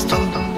Stop.